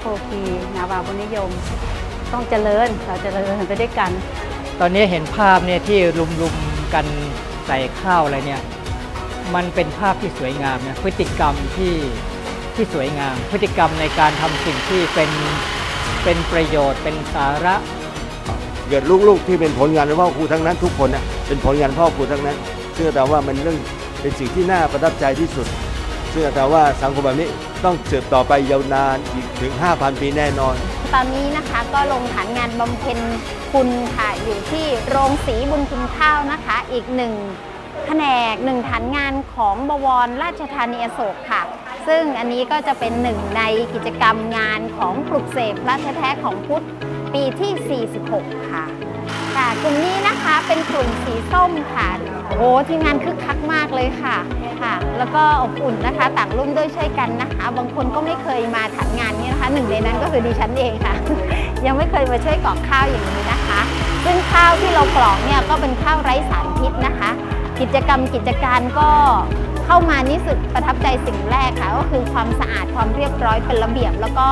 โภคี นาวาบุญนิยม ต้องเจริญเราเจริญไปด้วยกัน ตอนนี้เห็นภาพเนี่ยที่ลุมๆกันใส่ข้าวอะไรเนี่ย มันเป็นภาพที่สวยงามนะพฤติกรรมที่ที่สวยงาม พฤติกรรมในการทำสิ่งที่เป็นเป็นประโยชน์เป็นสาระเกิดลูกๆที่เป็นผลงานพ่อครูทั้งนั้นทุกคนน่ะเป็นผลงานพ่อครูทั้งนั้น เชื่อแต่ว่ามันเรื่องเป็นสิ่งที่น่าประทับใจที่สุด เชื่อแต่ว่าสังคมแบบนี้ ต้องสืบต่อไปยาวนานอีกถึง 5,000 ปีแน่นอน ตอนนี้นะคะก็ลงฐานงานบำเพ็ญคุณค่ะ อยู่ที่โรงสีบุญคุณข้าวนะคะ อีกหนึ่งแผนกหนึ่งฐานงานของบวรราชธานีอโศกค่ะ ซึ่งอันนี้ก็จะเป็นหนึ่งในกิจกรรมงานของปลุกเสกพระแท้ๆของพุทธปีที่ 46 ค่ะ ค่ะกลุ่มนี้นะคะเป็นกลุ่มสีส้มค่ะโอ้ทีมงานคึกคักมาก เลยค่ะค่ะ แล้วก็อบอุ่นนะคะต่างร่วมด้วยช่วยกันนะคะ บางคนก็ไม่เคยมาถัดงานนี้นะคะหนึ่งในนั้นก็คือดิฉันเองค่ะ ยังไม่เคยมาช่วยกรอกข้าวอย่างนี้นะคะ ซึ่งข้าวที่เรากรอกเนี่ยก็เป็นข้าวไร้สารพิษนะคะ กิจกรรมกิจการก็เข้ามานี่สุดประทับใจสิ่งแรกค่ะ ก็คือความสะอาดความเรียบร้อยเป็นระเบียบ แล้วก็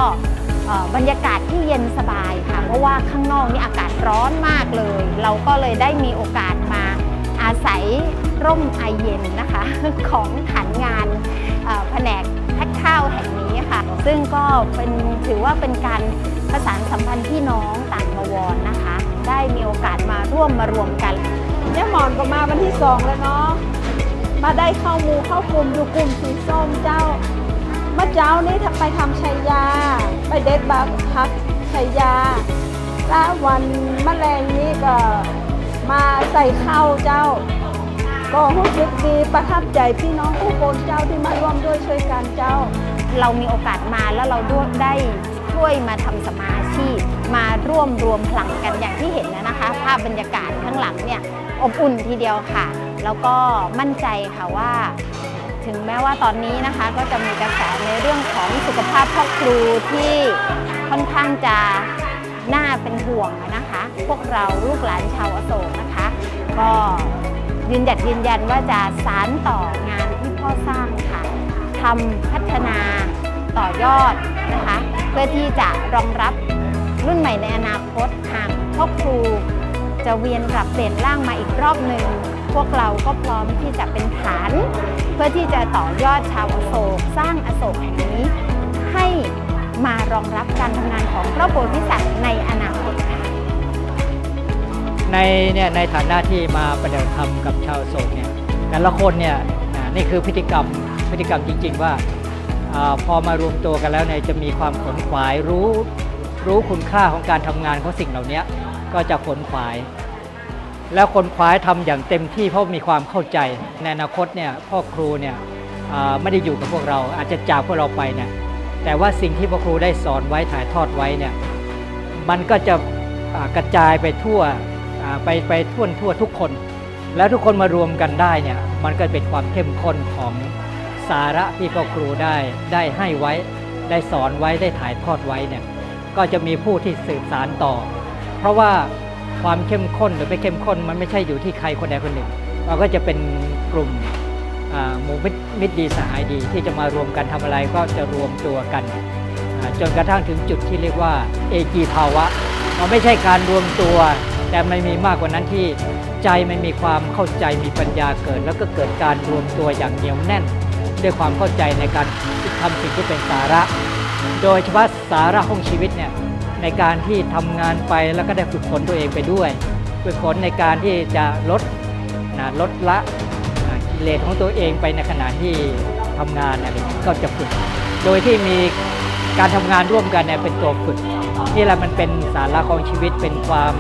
บรรยากาศที่เย็นสบายค่ะ เพราะว่าข้างนอกนี่อากาศร้อนมากเลย เราก็เลยได้มีโอกาสมา ร่มไอเย็นนะคะ ของฐานงานแผนกแพ็คข้าวแห่งนี้ค่ะ ซึ่งก็เป็นถือว่าเป็นการประสานสัมพันธ์พี่น้องต่างบวรนะคะ ได้มีโอกาสมาร่วมมารวมกันเนี่ยหมอนก็มาวันที่สองแล้วเนาะมาได้เข้ามูเข้ากลุ่มอยู่กลุ่มสีส้มเจ้าเมื่อเจ้านี่ไปทำชัยยา ไปเด็ดบักพักชัยยาแล้ววันมะแรงนี้ก็มาใส่ข้าวเจ้า ก็รู้สึกดีประทับใจพี่น้องทุกคนเจ้าที่มาร่วมด้วยช่วยกันเจ้า เรามีโอกาสมาแล้วเราด้วยได้ช่วยมาทำสมาชีพมาร่วมรวมพลังกันอย่างที่เห็นนะนะคะ ภาพบรรยากาศข้างหลังเนี่ยอบอุ่นทีเดียวค่ะ แล้วก็มั่นใจค่ะว่า ถึงแม้ว่าตอนนี้นะคะก็จะมีกระแสในเรื่องของสุขภาพพ่อครูที่ค่อนข้างจะน่าเป็นห่วงนะคะ พวกเราลูกหลานชาวอโศกนะคะ ก็ ยืนหยัดยืนยันว่าจะสารต่องานที่พ่อสร้างค่ะทำพัฒนาต่อยอดนะคะเพื่อที่จะรองรับรุ่นใหม่ในอนาคตหากพ่อครูจะเวียนกลับเปลี่ยนร่างมาอีกรอบหนึ่งพวกเราก็พร้อมที่จะเป็นฐาน เพื่อที่จะต่อยอดชาวอโศกสร้างอโศกแห่งนี้ ให้มารองรับการทำงานของครอบครัวพิสัตในอนาคตค่ะ ในเนี่ยในฐานะที่มาปฏิบัติธรรมกับชาวโศกเนี่ยแต่ละคนเนี่ยน,นี่คือพฤติกรรมพฤติกรรมจริง ๆ ว่าอพอมารวมตัวกันแล้วเนี่ยจะมีความขนขวายรู้รู้คุณค่าของการทำงานของสิ่งเหล่านี้ก็จะขนขวาย แล้วคนขวายทำอย่างเต็มที่เพราะมีความเข้าใจในอนาคตเนี่ยพ่อครูเนี่ยไม่ได้อยู่กับพวกเรา อาจจะจากพวกเราไปเนี่ยแต่ว่าสิ่งที่พ่อครูได้สอนไว้ถ่ายทอดไว้เนี่ยมันก็จะกระจายไปทั่ว ไปไปทั่วทั่วทุกคน แล้วทุกคนมารวมกันได้เนี่ยมันก็เป็นความเข้มข้นของสาระที่พ่อครูได้ได้ให้ไว้ได้สอนไว้ได้ถ่ายทอดไว้เนี่ยก็จะมีผู้ที่สืบสารต่อ เพราะว่าความเข้มข้นหรือไม่เข้มข้นมันไม่ใช่อยู่ที่ใครคนใดคนหนึ่ง เราก็จะเป็นกลุ่มหมู่มิตรดีสหายดี ที่จะมารวมกันทำอะไรก็จะรวมตัวกัน จนกระทั่งถึงจุดที่เรียกว่าเอกีภาวะ มันไม่ใช่การรวมตัว แต่ไมันมีมากกว่านั้นที่ใจไมันมีความเข้าใจมีปัญญาเกิด แล้วก็เกิดการรวมตัวอย่างเหนียวแน่น ด้วยความเข้าใจในการทำสิ่งที่เป็นสาระ โดยเฉพาะสาระของชีวิตเนี่ยในการที่ทำงานไปแล้วก็ได้ฝึกฝนตัวเองไปด้วยฝึกฝนในการที่จะลดนะลดละอิเลสของตัวเองไปในขณะที่ทำงานอะไรอย่างนี้ก็จะฝึก โดยที่มีการทำงานร่วมกันเนี่ยเป็นตัวฝึกนี่แหละมันเป็นสาระของชีวิตเป็นความ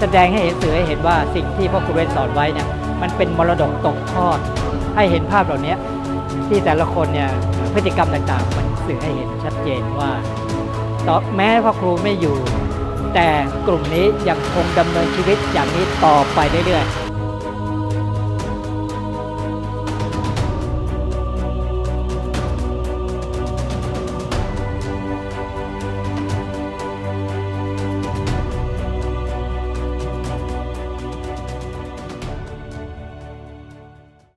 แสดงให้เห็นสื่อให้เห็นว่าสิ่งที่พ่อครูเวสสอนไว้เนี่ยมันเป็นมรดกตกทอด ให้เห็นภาพเหล่านี้ที่แต่ละคนเนี่ยพฤติกรรมต่างๆ มันสื่อให้เห็นชัดเจนว่าต่อแม้พ่อครูไม่อยู่ แต่กลุ่มนี้ยังคงดำเนินชีวิตอย่างนี้ต่อไปเรื่อยๆ